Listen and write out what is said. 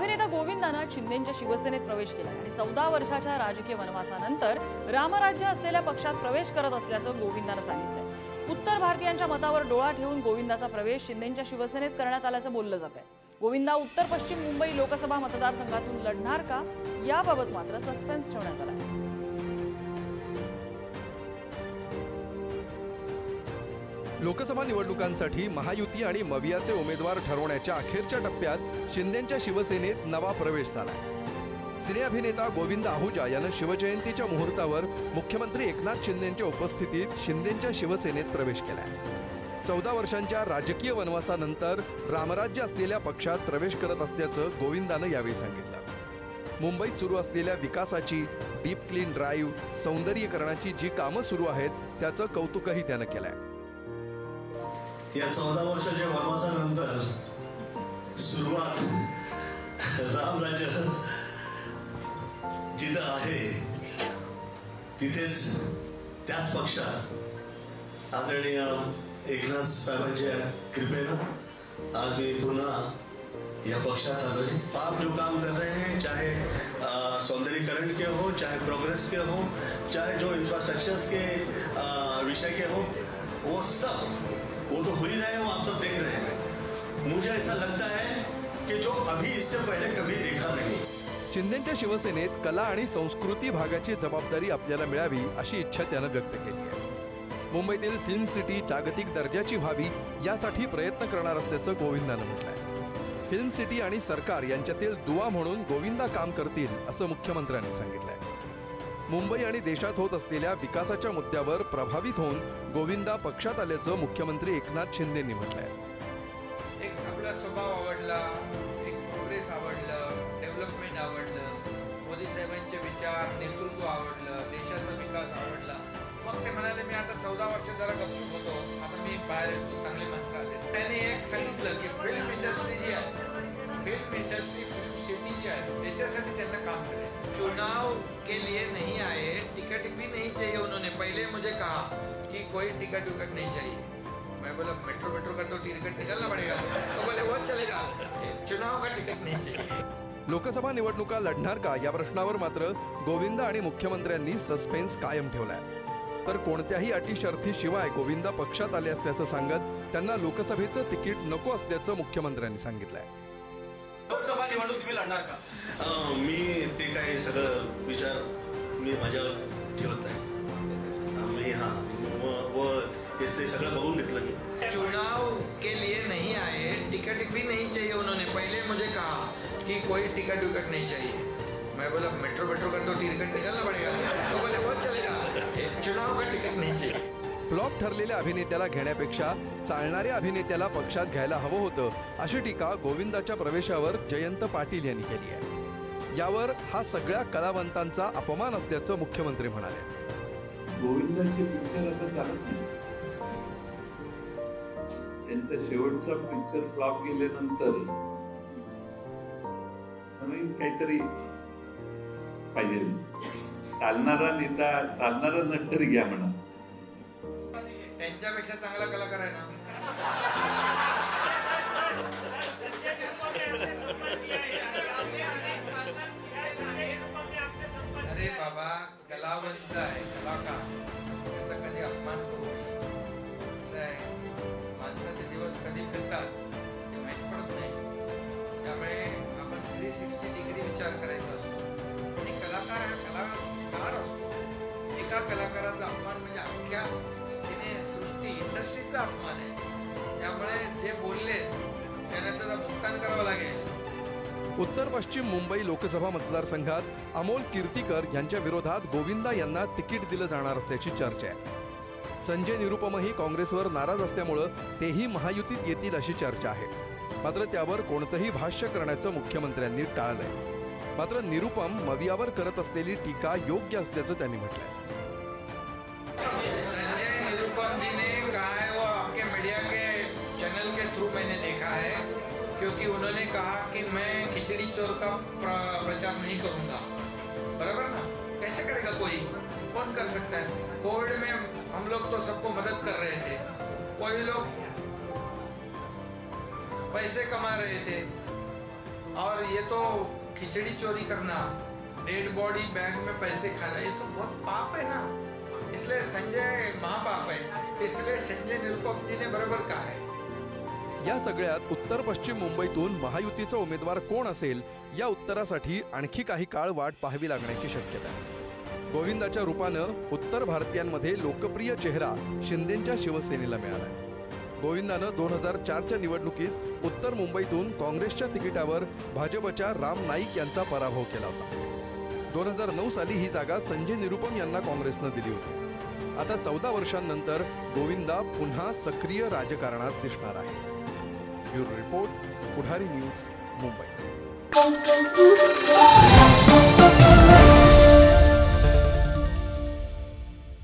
अभिनेता गोविंदानं शिंदेच्या शिवसेनेत प्रवेश केला आणि चौदा वर्षाच्या राजकीय वनवासानंतर रामराज्य असलेल्या पक्षात प्रवेश करत असल्याचं गोविंदानं सांगितलं उत्तर भारतीयांच्या मतावर डोळा ठेवून गोविंदाचा प्रवेश शिंदेच्या शिवसेनेत करण्यात आल्याचं बोललं जात आहे गोविंदा उत्तर पश्चिम मुंबई लोकसभा मतदारसंघातून लढणार का? याबाबत मात्र सस्पेन्स ठेवण्यात आला आहे लोकसभा निवडणुकांसाठी महायुती आणि मवियाचे उमेदवार ठरवण्याच्या अखेरच्या टप्प्यात शिंदेच्या शिवसेनेत नवा प्रवेश झाला सिने अभिनेता गोविंद आहुजा यानं शिवजयंतीच्या मुहूर्तावर मुख्यमंत्री एकनाथ शिंदेच्या उपस्थितीत शिंदेच्या शिवसेनेत प्रवेश केलाय. चौदा वर्षांच्या राजकीय वनवासानंतर रामराज्य असलेल्या पक्षात प्रवेश करत असल्याचं गोविंदानं यावेळी सांगितलं. मुंबईत सुरू असलेल्या विकासाची डीप क्लीन ड्राईव्ह सौंदर्यीकरणाची जी कामं सुरू आहेत त्याचं कौतुकही त्यानं केलंय. या चौदा वर्षाच्या वनवासानंतर सुरुवात रामराज्य जिथं आहे तिथेच त्याच पक्षात आदरणीय एकनाथ साहेबांच्या कृपेनं आज मी पुन्हा या पक्षात आलोय. आप जो काम कर रहे हैं चाहे सौंदर्यकरण सौंदर्यीकरण के हो चाहे प्रोग्रेस के हो चाहे जो इंफ्रास्ट्रक्चर्स के विषय के हो वो सब वो तो हो ही रहे हैं वो आप सब देख रहे हैं। मुझे ऐसा लगता है कि जो अभी इससे पहले कभी देखा नहीं। शिंदेच्या शिवसेनेत कला आणि संस्कृती भागाची जबाबदारी आपल्याला मिळावी अशी इच्छा त्यानं व्यक्त केली आहे. मुंबईतील फिल्म सिटी जागतिक दर्जाची व्हावी यासाठी प्रयत्न करणार असल्याचं गोविंदानं म्हटलंय. फिल्म सिटी आणि सरकार यांच्यातील दुवा म्हणून गोविंदा काम करतील असं मुख्यमंत्र्यांनी सांगितलंय. मुंबई आणि देशात होत असलेल्या विकासाच्या मुद्द्यावर प्रभावित होऊन गोविंदा पक्षात आल्याचं मुख्यमंत्री एकनाथ शिंदेंनी म्हटलंय. एक आपला स्वभाव आवडला एक प्रोग्रेस आवडलं डेव्हलपमेंट आवडलं मोदी साहेबांचे विचार नेतृत्व आवडलं देशाचा विकास आवडला. मग ते म्हणाले मी आता चौदा वर्ष जरा गपचूप होतो. आता मी बाहेर येतो चांगली माणसं आले. त्यांनी एक सांगितलं की फिल्म इंडस्ट्री जी आहे फिल्म इंडस्ट्री फिल्म सिटी जी आहे त्याच्यासाठी त्यांना काम करायचं. चुनाव के लिए नहीं आए टिकट भी नहीं चाहिए उन्होंने। पहले मुझे कहा कि कोई टिकट विकट नहीं चाहिए। मैं बोला मेट्रो मेट्रो का तो टिकट निकलना पड़ेगा। तो बोले वो चलेगा। चुनाव का टिकट नहीं चाहिए। लोकसभा निवडणुका लढणार का? या प्रश्नावर मात्र गोविंदा आणि मुख्यमंत्र्यांनी सस्पेन्स कायम ठेवलाय. तर कोणत्याही अटी शर्थी शिवाय गोविंदा पक्षात आले असल्याचं सांगत त्यांना लोकसभेचं तिकीट नको असल्याचं मुख्यमंत्र्यांनी सांगितलंय. लोकसभा निवडणूक तुम्ही लढणार का? अं, मी ते काय सगळं विचार मी माझ्यावर ठेवत नाही. मी हा व- व हे से सगळं बघून घेतलं मी. चुनाव के लिए नहीं आए टिकट भी नहीं चाहिए उन्होंने. पहले मुझे कहा कि कोई टिकट विकट नहीं चाहिए. मैं बोला मेट्रो मेट्रो का तो टिकट निकालना पड़ेगा. तो बोले वो चलेगा. चुनाव का टिकट नहीं चाहिए। फ्लॉप ठरलेल्या अभिनेत्याला घेण्यापेक्षा चालणाऱ्या अभिनेत्याला पक्षात घ्यायला हवं होतं अशी टीका गोविंदाच्या प्रवेशावर जयंत पाटील यांनी केली आहे. यावर हा सगळ्या कलावंतांचा अपमान असल्याचं मुख्यमंत्री म्हणाले. गोविंदाचे पिक्चर आता चालत नाही. त्यांचा शेवटचा पिक्चर फ्लॉप गेल्यानंतर नवीन काहीतरी पाहिजे चालणारा नेता चालणारा नंतर घ्या म्हणा. त्यांच्यापेक्षा चांगला कलाकार आहे ना. उत्तर पश्चिम मुंबई लोकसभा मतदारसंघात अमोल कीर्तीकर यांच्या विरोधात गोविंदा यांना तिकीट दिलं जाणार असल्याची चर्चा आहे. संजय निरुपमही काँग्रेसवर नाराज असल्यामुळं तेही महायुतीत येतील अशी चर्चा आहे. मात्र त्यावर कोणतंही भाष्य करण्याचं मुख्यमंत्र्यांनी टाळलंय. मात्र निरुपम मवियावर करत असलेली टीका योग्य असल्याचं त्यांनी म्हटलंय. क्योंकि उन्होंने कहा कि मैं खिचड़ी चोर का प्रचार नहीं करूँगा। बराबर ना? कैसे करेगा कोई? कौन कर सकता है? कोविड में हम लोग तो सबको मदद कर रहे थे। कोई लोग पैसे कमा रहे थे। और ये तो खिचड़ी चोरी करना, डेड बॉडी बैंक में पैसे खाना, ये तो बहुत पाप है ना? इसलिए संजय महापाप है। इसलिए संजय निरुपम जी ने बराबर कहा है। या सगळ्यात उत्तर पश्चिम मुंबईतून महायुतीचा उमेदवार कोण असेल या उत्तरासाठी आणखी काही काळ वाट पाहावी लागण्याची शक्यता आहे. गोविंदाच्या रूपानं उत्तर भारतीयांमध्ये लोकप्रिय चेहरा शिंदेच्या शिवसेनेला मिळाला गोविंदानं दोन हजार चारच्या निवडणुकीत उत्तर मुंबईतून काँग्रेसच्या तिकिटावर भाजपच्या राम नाईक यांचा पराभव केला होता. दोन हजार नऊ साली ही जागा संजय निरुपम यांना काँग्रेसनं दिली होती. आता चौदा वर्षांनंतर गोविंदा पुन्हा सक्रिय राजकारणात दिसणार आहे. bureau report Pudhari news Mumbai